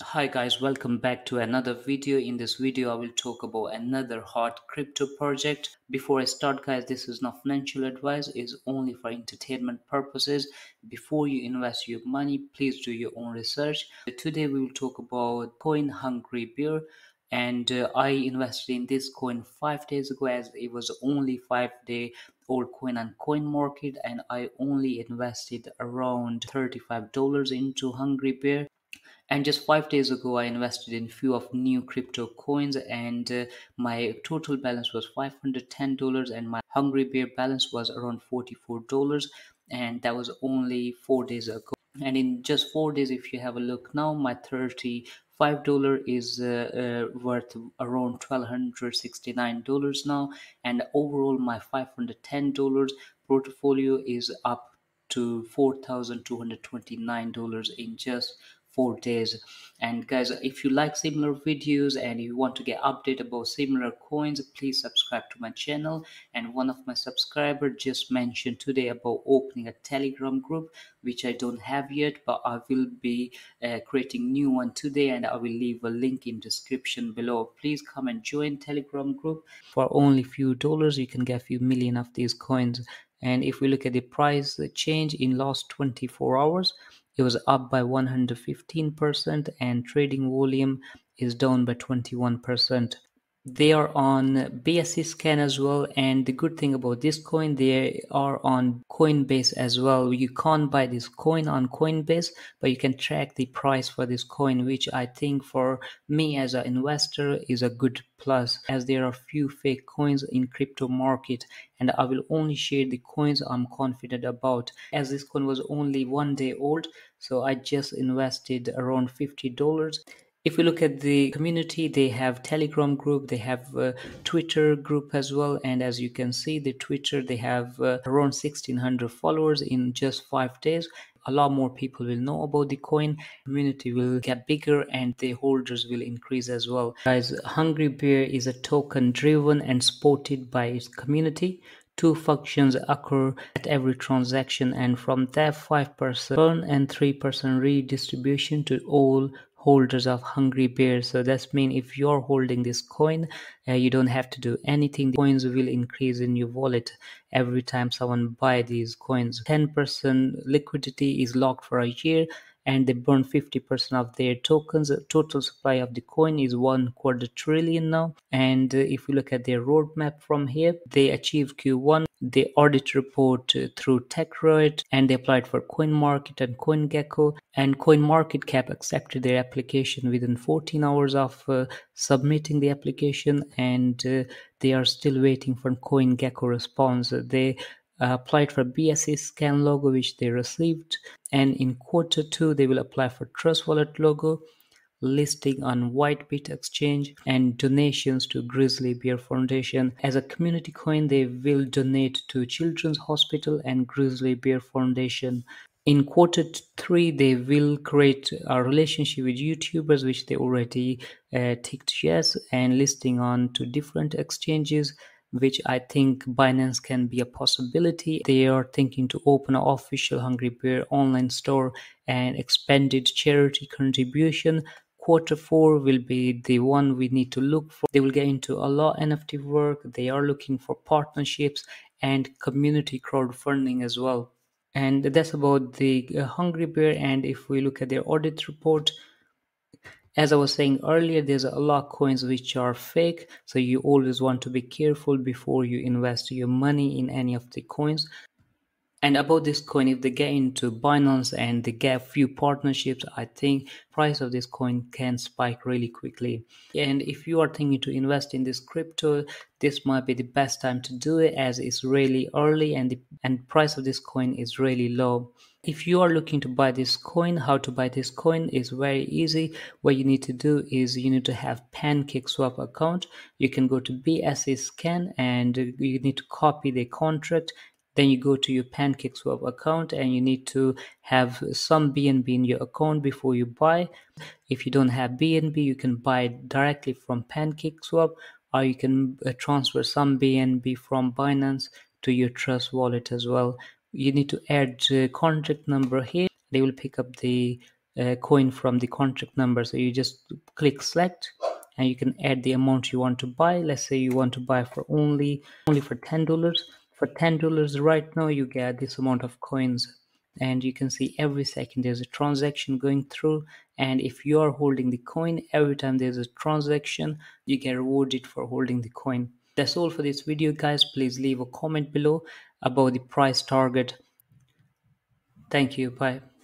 Hi guys, welcome back to another video. In this video, I will talk about another hot crypto project. Before I start guys, this is not financial advice, it's only for entertainment purposes. Before you invest your money, please do your own research. Today we will talk about Coin Hungry Bear and uh, I invested in this coin five days ago as it was only five day old coin on coin market and I only invested around $35 into Hungry Bear and just five days ago i invested in few of new crypto coins and uh, my total balance was $510 and my hungry bear balance was around $44 and that was only four days ago. And in just four days if you have a look now my 35 dollar is uh, uh, worth around 1269 dollars now and overall my 510 dollars portfolio is up to $4,229 in just four days. And guys if you like similar videos and you want to get update about similar coins please subscribe to my channel. And one of my subscriber just mentioned today about opening a telegram group which i don't have yet but i will be uh, creating new one today and i will leave a link in description below. Please come and join telegram group. For only few dollars you can get a few million of these coins. And if we look at the price change in last 24 hours it was up by 115% and trading volume is down by 21% they are on BSC scan as well and the good thing about this coin they are on Coinbase as well. You can't buy this coin on Coinbase but you can track the price for this coin which I think for me as an investor is a good plus as there are few fake coins in crypto market and I will only share the coins I'm confident about as this coin was only one day old so I just invested around $50 if we look at the community they have telegram group they have a twitter group as well and as you can see the twitter they have uh, around 1600 followers in just five days. A lot more people will know about the coin community will get bigger and the holders will increase as well. Guys hungry bear is a token driven and supported by its community. Two functions occur at every transaction and from that 5% burn and 3% redistribution to all holders of hungry bears so that's mean if you're holding this coin uh, you don't have to do anything the coins will increase in your wallet every time someone buy these coins 10% liquidity is locked for a year and they burn 50% of their tokens. Total supply of the coin is one quarter trillion now. And uh, if we look at their roadmap from here, they achieved Q1. They audit report uh, through TechRate and they applied for CoinMarket and CoinGecko. And CoinMarketCap accepted their application within 14 hours of uh, submitting the application, and uh, they are still waiting for CoinGecko response. They uh, applied for BSC scan logo, which they received. And in quarter two, they will apply for Trust Wallet logo, listing on Whitebit Exchange, and donations to Grizzly Bear Foundation. As a community coin, they will donate to Children's Hospital and Grizzly Bear Foundation. In quarter three, they will create a relationship with YouTubers, which they already uh, ticked yes, and listing on to different exchanges which I think Binance can be a possibility. They are thinking to open an official Hungry Bear online store and expanded charity contribution. Quarter four will be the one we need to look for. They will get into a lot of NFT work. They are looking for partnerships and community crowdfunding as well. And that's about the uh, Hungry Bear. And if we look at their audit report, as I was saying earlier, there's a lot of coins which are fake, so you always want to be careful before you invest your money in any of the coins. And about this coin, if they get into Binance and they get few partnerships, I think price of this coin can spike really quickly. And if you are thinking to invest in this crypto, this might be the best time to do it as it's really early and the and price of this coin is really low. If you are looking to buy this coin, how to buy this coin is very easy. What you need to do is you need to have PancakeSwap account. You can go to BSC scan and you need to copy the contract then you go to your PancakeSwap account and you need to have some BNB in your account before you buy. If you don't have BNB, you can buy directly from PancakeSwap or you can uh, transfer some BNB from Binance to your Trust wallet as well. You need to add contract number here. They will pick up the uh, coin from the contract number so you just click select and you can add the amount you want to buy let's say you want to buy for only only for ten dollars for ten dollars right now you get this amount of coins and you can see every second there's a transaction going through and if you are holding the coin every time there's a transaction you get rewarded for holding the coin. That's all for this video guys. Please leave a comment below about the price target. Thank you. Bye